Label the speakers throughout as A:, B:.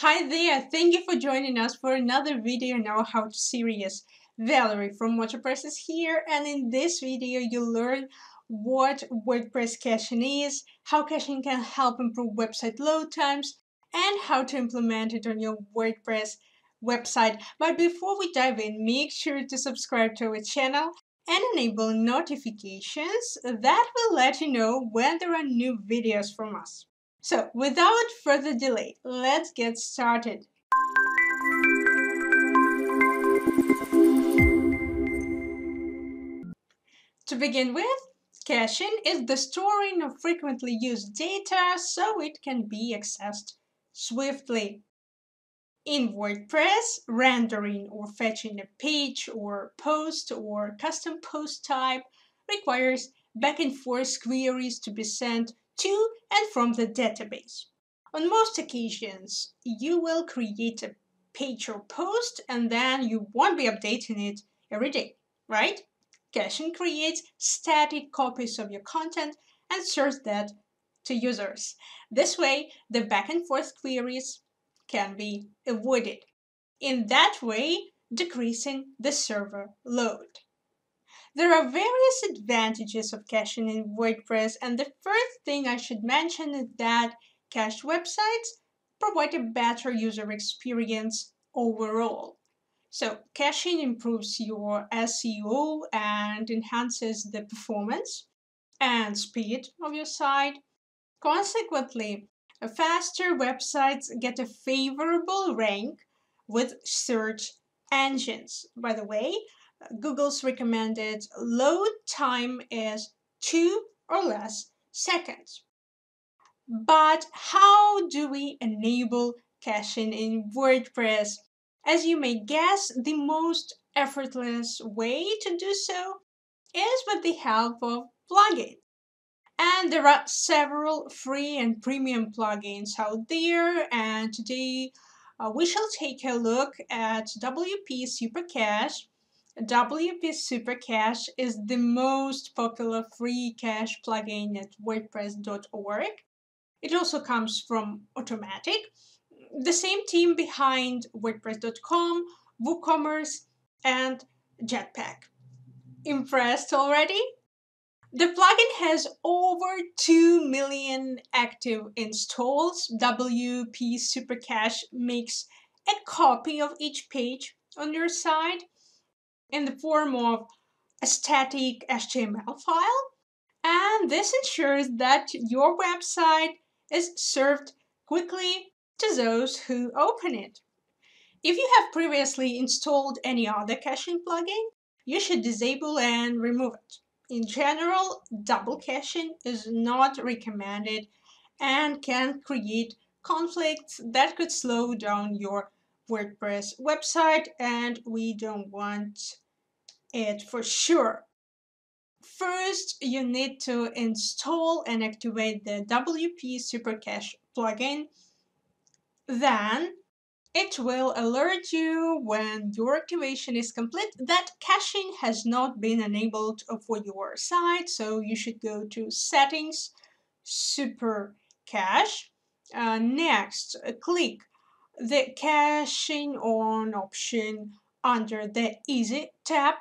A: Hi there, thank you for joining us for another video in our How to series. Valerie from MotoPress is here and in this video you'll learn what WordPress caching is, how caching can help improve website load times, and how to implement it on your WordPress website. But before we dive in, make sure to subscribe to our channel and enable notifications that will let you know when there are new videos from us. So without further delay, let's get started. To begin with, caching is the storing of frequently used data so it can be accessed swiftly. In WordPress, rendering or fetching a page or post or custom post type requires back and forth queries to be sent to and from the database. On most occasions, you will create a page or post and then you won't be updating it every day, right? Caching creates static copies of your content and serves that to users. This way, the back and forth queries can be avoided. In that way, decreasing the server load. There are various advantages of caching in WordPress, and the first thing I should mention is that cached websites provide a better user experience overall. So caching improves your SEO and enhances the performance and speed of your site. Consequently, faster websites get a favorable rank with search engines. By the way, Google's recommended load time is two or less seconds. But how do we enable caching in WordPress? As you may guess, the most effortless way to do so is with the help of plugins. And there are several free and premium plugins out there, and today uh, we shall take a look at WP Super Cache WP Super Cache is the most popular free cache plugin at WordPress.org. It also comes from Automattic, the same team behind WordPress.com, WooCommerce, and Jetpack. Impressed already? The plugin has over 2 million active installs. WP Super Cache makes a copy of each page on your site in the form of a static HTML file. And this ensures that your website is served quickly to those who open it. If you have previously installed any other caching plugin, you should disable and remove it. In general, double caching is not recommended and can create conflicts that could slow down your WordPress website and we don't want it for sure. First, you need to install and activate the WP Supercache plugin. Then, it will alert you when your activation is complete that caching has not been enabled for your site. So you should go to Settings, Super Cache. Uh, next, click the caching on option under the Easy tab.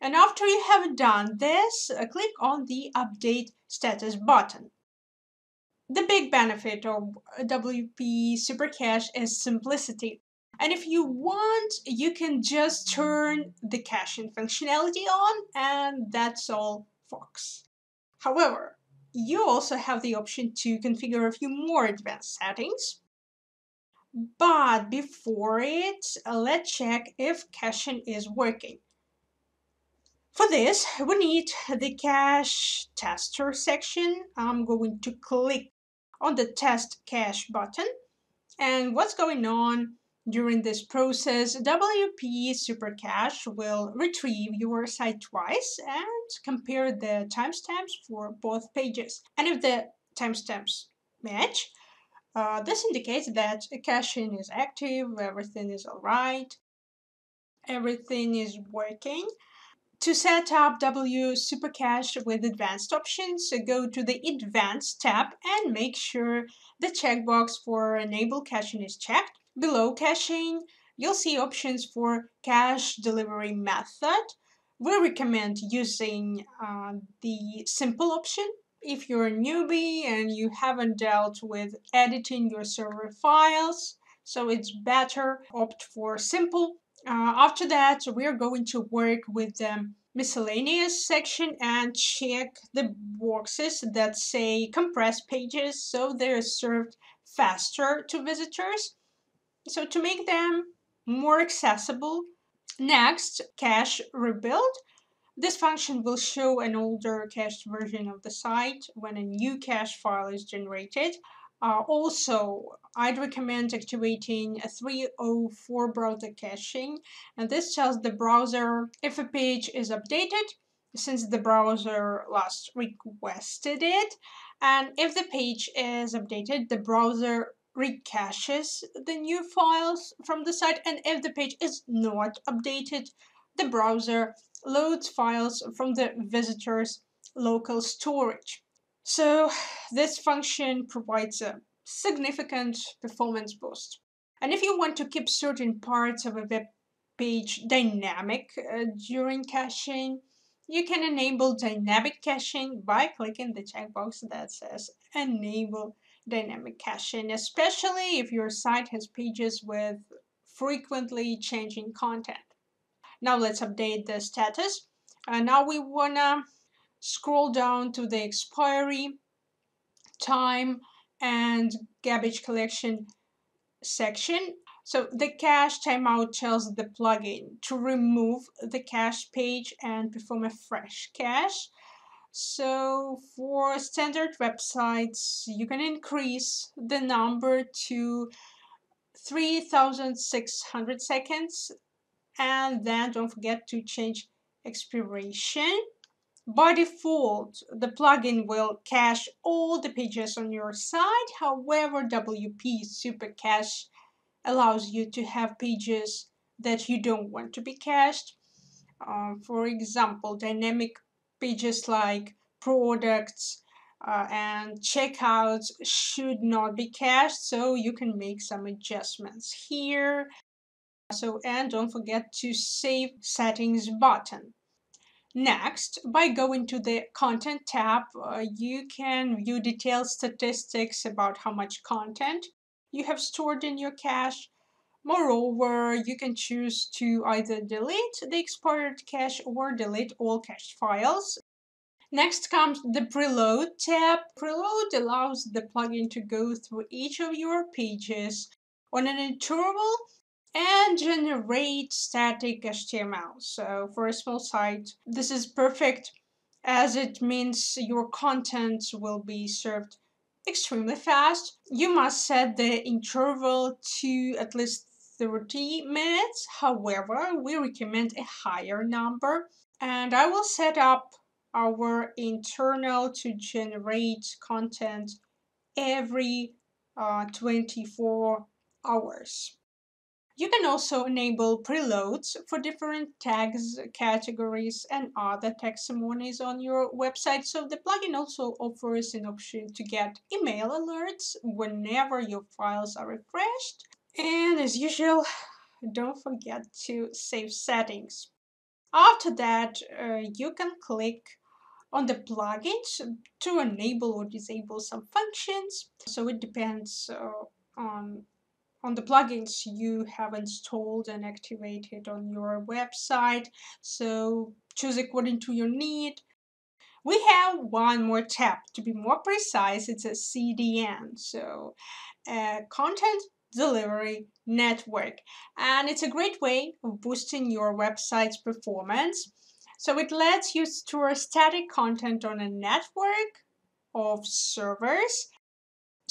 A: And after you have done this, uh, click on the Update Status button. The big benefit of WP Super Cache is simplicity. And if you want, you can just turn the caching functionality on and that's all folks. However, you also have the option to configure a few more advanced settings. But before it, uh, let's check if caching is working. For this, we need the cache tester section. I'm going to click on the test cache button. And what's going on during this process, WP Super Cache will retrieve your site twice and compare the timestamps for both pages. And if the timestamps match, uh, this indicates that caching is active, everything is all right, everything is working. To set up W Super Cache with advanced options, go to the Advanced tab and make sure the checkbox for Enable Caching is checked. Below Caching, you'll see options for Cache Delivery Method. We recommend using uh, the simple option if you're a newbie and you haven't dealt with editing your server files. So it's better opt for simple uh, after that, we're going to work with the miscellaneous section and check the boxes that say compress pages so they're served faster to visitors. So to make them more accessible, next, cache rebuild. This function will show an older cached version of the site when a new cache file is generated. Uh, also, I'd recommend activating a 304 browser caching, and this tells the browser if a page is updated since the browser last requested it, and if the page is updated, the browser recaches the new files from the site, and if the page is not updated, the browser loads files from the visitor's local storage. So this function provides a significant performance boost. And if you want to keep certain parts of a web page dynamic uh, during caching, you can enable dynamic caching by clicking the checkbox that says enable dynamic caching, especially if your site has pages with frequently changing content. Now let's update the status. Uh, now we wanna scroll down to the expiry time and garbage collection section. So the cache timeout tells the plugin to remove the cache page and perform a fresh cache. So for standard websites, you can increase the number to 3600 seconds and then don't forget to change expiration by default, the plugin will cache all the pages on your site. However, WP Super Cache allows you to have pages that you don't want to be cached. Uh, for example, dynamic pages like products uh, and checkouts should not be cached, so you can make some adjustments here. So, and don't forget to save settings button. Next, by going to the Content tab, uh, you can view detailed statistics about how much content you have stored in your cache. Moreover, you can choose to either delete the expired cache or delete all cached files. Next comes the Preload tab. Preload allows the plugin to go through each of your pages on an interval and generate static HTML. So for a small site, this is perfect as it means your content will be served extremely fast. You must set the interval to at least 30 minutes. However, we recommend a higher number. And I will set up our internal to generate content every uh, 24 hours. You can also enable preloads for different tags, categories, and other taxonomies on your website. So the plugin also offers an option to get email alerts whenever your files are refreshed. And as usual, don't forget to save settings. After that, uh, you can click on the plugins to enable or disable some functions. So it depends uh, on on the plugins you have installed and activated on your website. So choose according to your need. We have one more tab. To be more precise, it's a CDN. So uh, Content Delivery Network. And it's a great way of boosting your website's performance. So it lets you store static content on a network of servers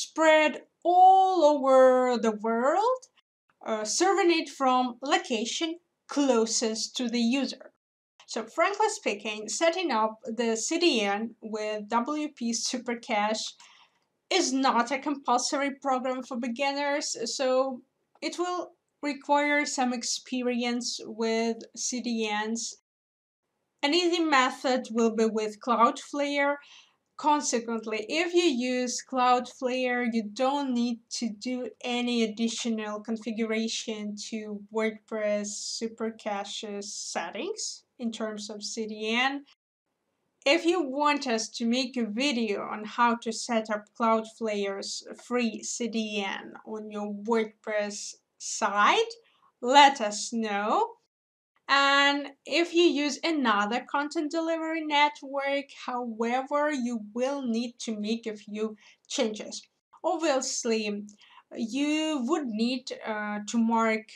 A: spread all over the world, uh, serving it from location closest to the user. So frankly speaking, setting up the CDN with WP Supercache is not a compulsory program for beginners, so it will require some experience with CDNs An easy method will be with Cloudflare. Consequently, if you use Cloudflare, you don't need to do any additional configuration to WordPress Supercache's settings in terms of CDN. If you want us to make a video on how to set up Cloudflare's free CDN on your WordPress site, let us know. And if you use another content delivery network, however, you will need to make a few changes. Obviously, you would need uh, to mark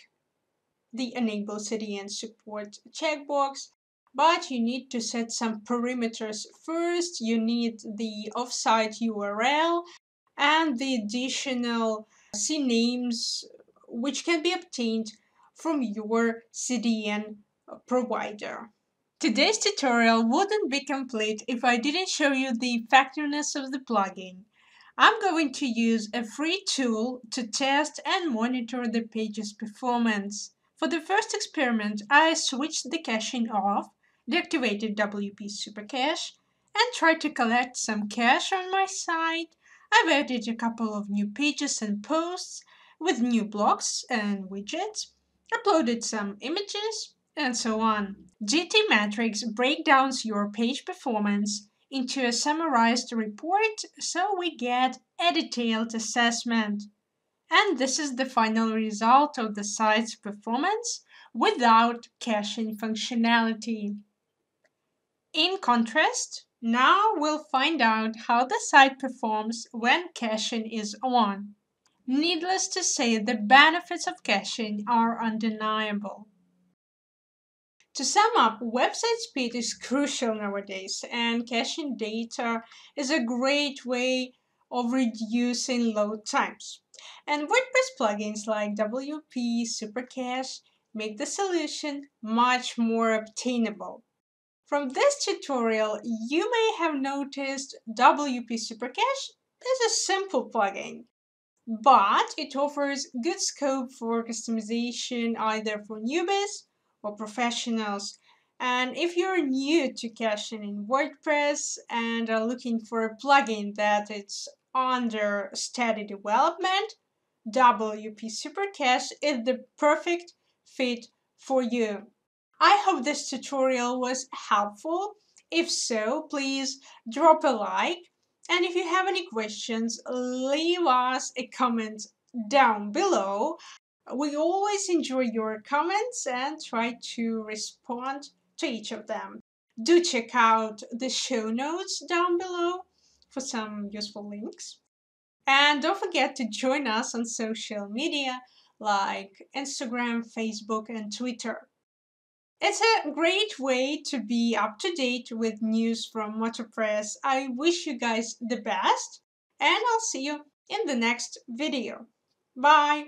A: the enable CDN support checkbox but you need to set some perimeters first. You need the offsite URL and the additional CNAMEs which can be obtained from your CDN provider. Today's tutorial wouldn't be complete if I didn't show you the effectiveness of the plugin. I'm going to use a free tool to test and monitor the page's performance. For the first experiment, I switched the caching off deactivated WP Supercache, and tried to collect some cache on my site. I've added a couple of new pages and posts with new blocks and widgets, uploaded some images, and so on. GTmetrix breaks your page performance into a summarized report so we get a detailed assessment. And this is the final result of the site's performance without caching functionality. In contrast, now we'll find out how the site performs when caching is on. Needless to say, the benefits of caching are undeniable. To sum up, website speed is crucial nowadays, and caching data is a great way of reducing load times. And WordPress plugins like WP Supercache make the solution much more obtainable. From this tutorial, you may have noticed WP Supercache is a simple plugin, but it offers good scope for customization either for newbies or professionals. And if you're new to caching in WordPress and are looking for a plugin that it's under steady development, WP Supercache is the perfect fit for you. I hope this tutorial was helpful. If so, please drop a like. And if you have any questions, leave us a comment down below. We always enjoy your comments and try to respond to each of them. Do check out the show notes down below for some useful links. And don't forget to join us on social media like Instagram, Facebook, and Twitter. It's a great way to be up to date with news from WordPress. I wish you guys the best and I'll see you in the next video. Bye!